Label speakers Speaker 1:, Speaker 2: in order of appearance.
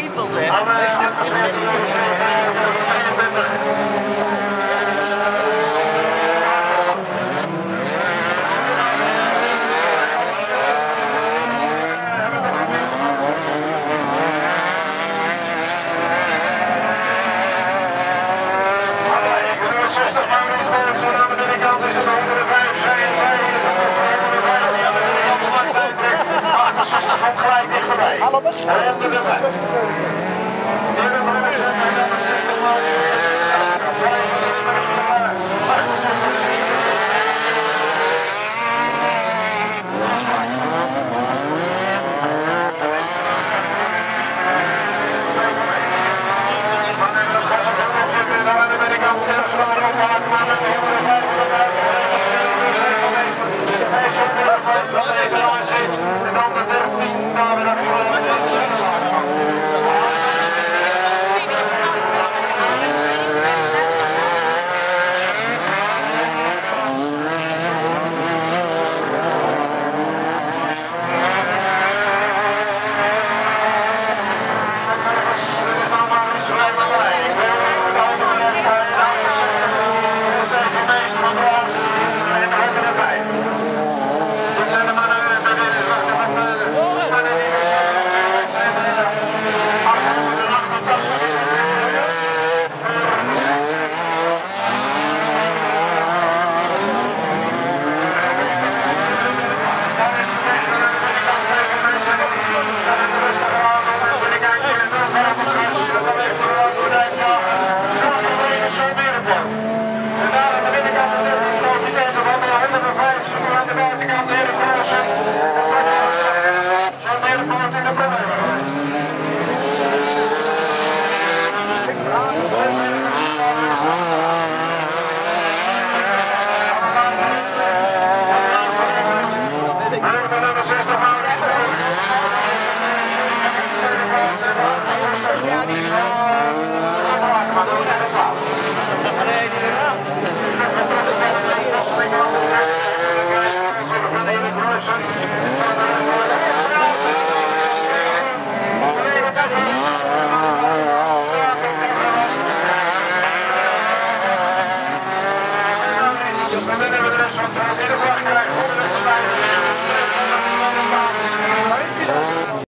Speaker 1: staples in. allemaal.